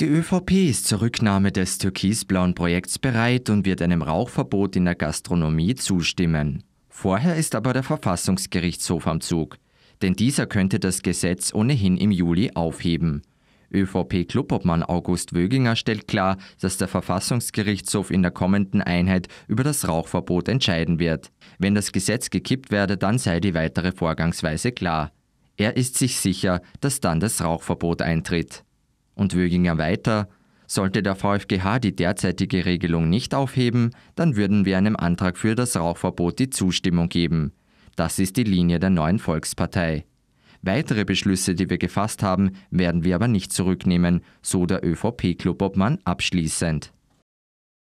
Die ÖVP ist zur Rücknahme des türkisblauen Projekts bereit und wird einem Rauchverbot in der Gastronomie zustimmen. Vorher ist aber der Verfassungsgerichtshof am Zug, denn dieser könnte das Gesetz ohnehin im Juli aufheben. ÖVP-Clubobmann August Wöginger stellt klar, dass der Verfassungsgerichtshof in der kommenden Einheit über das Rauchverbot entscheiden wird. Wenn das Gesetz gekippt werde, dann sei die weitere Vorgangsweise klar. Er ist sich sicher, dass dann das Rauchverbot eintritt. Und Wöginger weiter, sollte der VfGH die derzeitige Regelung nicht aufheben, dann würden wir einem Antrag für das Rauchverbot die Zustimmung geben. Das ist die Linie der neuen Volkspartei. Weitere Beschlüsse, die wir gefasst haben, werden wir aber nicht zurücknehmen, so der ÖVP-Clubobmann abschließend.